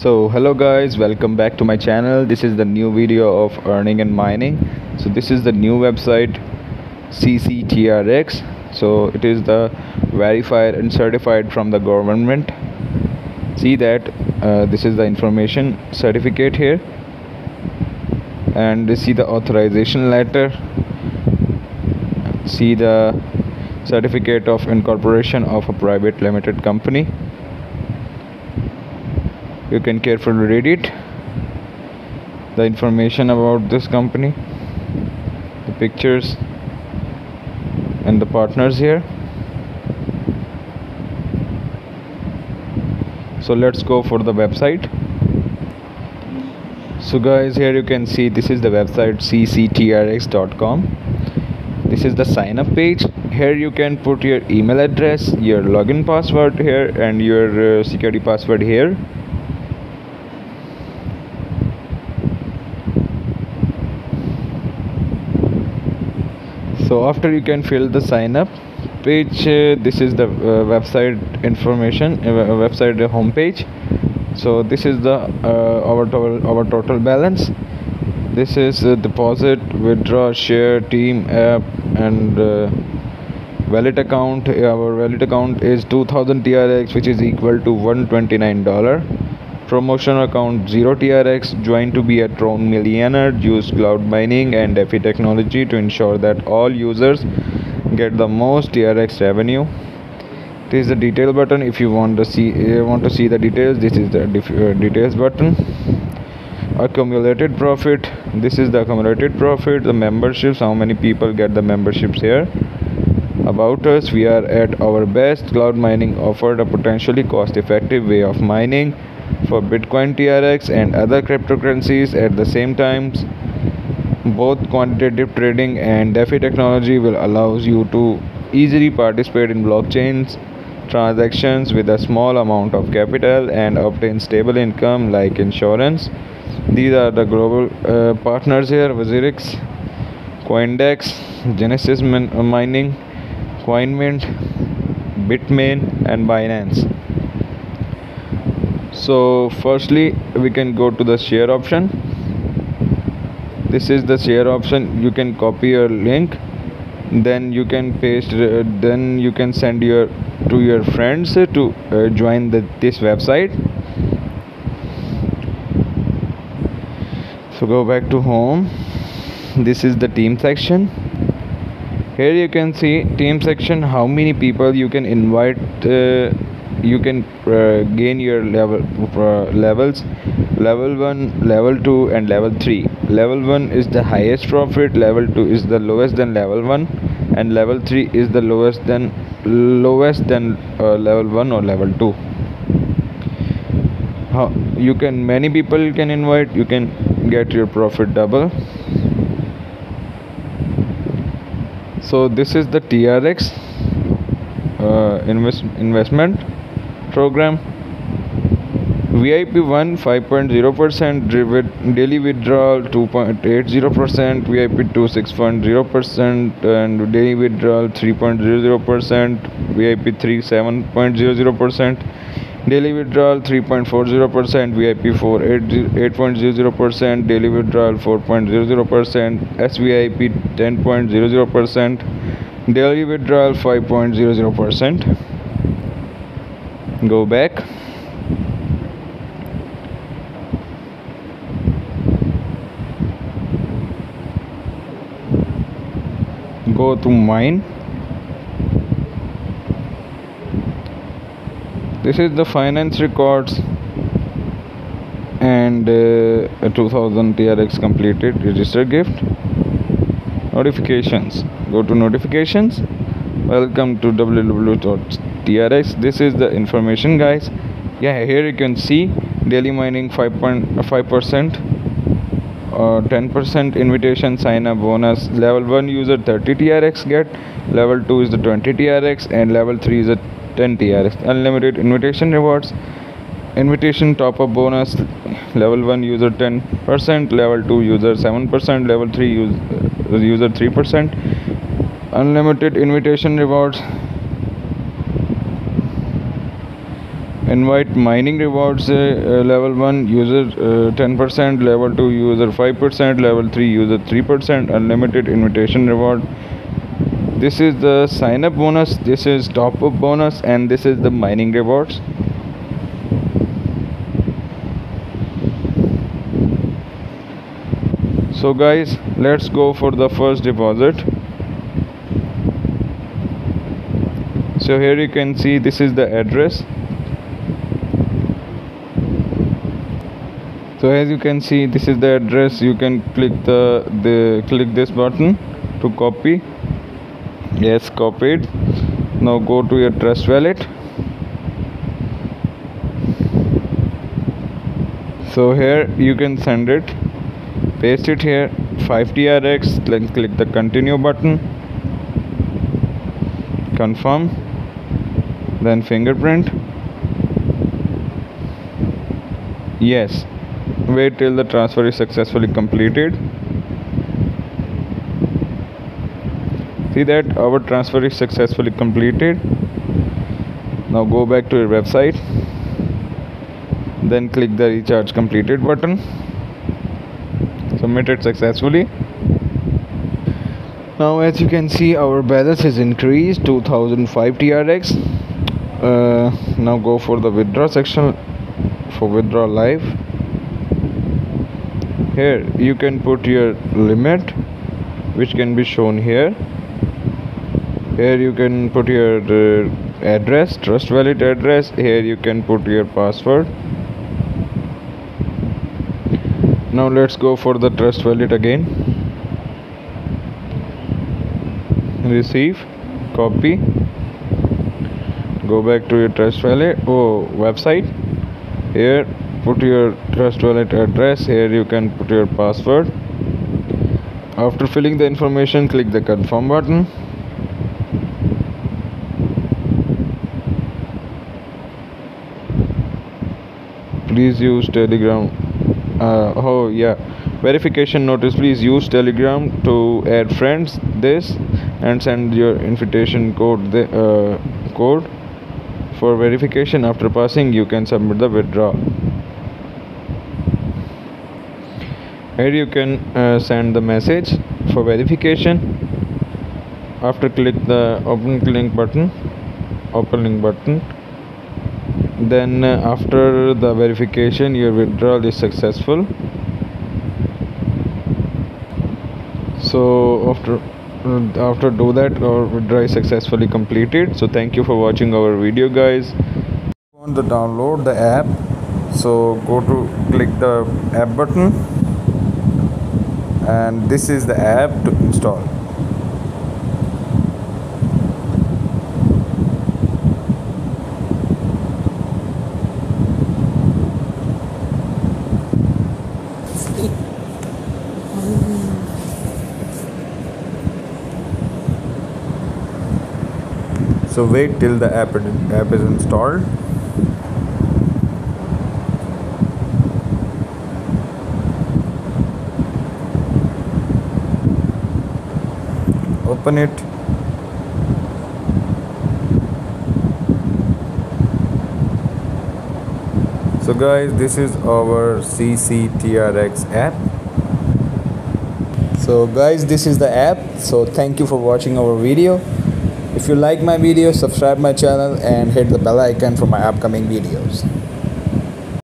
so hello guys welcome back to my channel. This is the new video of earning and mining. So this is the new website cctrx so it is the verified and certified from the government. See that uh, this is the information certificate here. And see the authorization letter. See the certificate of incorporation of a private limited company you can carefully read it. The information about this company the pictures and the partners here. So let's go for the website. So guys here you can see this is the website cctrx.com this is the sign up page. Here you can put your email address your login password here and your uh, security password here so after you can fill the sign up page uh, this is the uh, website information uh, website home page so this is the uh, our total our total balance. This is uh, deposit withdraw share team app and uh, wallet account. Our wallet account is 2000 trx which is equal to 129 dollar promotion account 0 trx join to be a tron millionaire use cloud mining and defi technology to ensure that all users get the most trx revenue. This is the detail button. If you want to see uh, want to see the details this is the uh, details button. Accumulated profit. This is the accumulated profit the memberships how many people get the memberships here. About us we are at our best. Cloud mining offered a potentially cost effective way of mining for bitcoin trx and other cryptocurrencies at the same time both quantitative trading and defi technology will allows you to easily participate in blockchains transactions with a small amount of capital and obtain stable income like insurance these are the global uh, partners here WazirX, Coindex, Genesis Min- uh, Mining, CoinMint, Bitmain, and Binance. So, firstly, we can go to the share option. This is the share option. You can copy your link, then you can paste. Uh, then you can send your to your friends to uh, join the, this website so go back to home this is the team section here you can see team section how many people you can invite uh, you can uh, gain your level uh, levels level 1 level 2 and level 3 level 1 is the highest profit level 2 is the lowest than level 1 and level 3 is the lowest than lowest than uh, level 1 or level 2 how you can many people can invite you can get your profit double. So this is the trx uh, invest investment program. VIP1 5.0% daily withdrawal 2.80% VIP2 6.0% and daily withdrawal 3.00% VIP3 7.00% daily withdrawal 3.40% VIP4 8.00% daily withdrawal 4.00% SVIP 10.00% daily withdrawal 5.00% go back. Go to mine. This is the finance records and uh, 2000 trx completed register gift. Notifications. Go to notifications. Welcome to www.trx this is the information guys. Yeah here you can see daily mining 5.5 percent uh, 10% invitation sign up bonus. Level 1 user 30 trx get. Level 2 is the 20 trx and level 3 is the 10 trx unlimited invitation rewards. Invitation top up bonus. Level 1 user 10% level 2 user 7% level 3 user, user 3% unlimited invitation rewards invite mining rewards uh, uh, level 1 user 10% uh, level 2 user 5% level 3 user 3% unlimited invitation reward. This is the sign up bonus this is top up bonus and this is the mining rewards. So guys let's go for the first deposit. So here you can see this is the address so as you can see this is the address. You can click the the click this button to copy. Yes copied. Now go to your trust wallet. So here you can send it. Paste it here. 5trx then click the continue button. Confirm. Then fingerprint. Yes wait till the transfer is successfully completed. See that our transfer is successfully completed. Now go back to your website. Then click the recharge completed button. Submit it successfully. Now as you can see our balance is increased 2005 trx uh, now go for the withdraw section for withdraw live here you can put your limit which can be shown here. Here you can put your uh, address trust wallet address. Here you can put your password. Now let's go for the trust wallet again. Receive copy. Go back to your trust wallet oh website. Here put your trust wallet address. Here you can put your password. After filling the information click the confirm button. Please use telegram uh, oh yeah. Verification notice. Please use telegram to add friends this and send your invitation code the uh, code for verification. After passing you can submit the withdrawal here you can uh, send the message for verification. After click the open link button open link button. Then uh, after the verification your withdrawal is successful. So after after do that our withdrawal is successfully completed. So thank you for watching our video guys. Want to download the app so go to click the app button and this is the app to install. So wait till the app, app is installed open it so guys this is our cctrx app. So guys this is the app. So thank you for watching our video. If you like my video subscribe my channel and hit the bell icon for my upcoming videos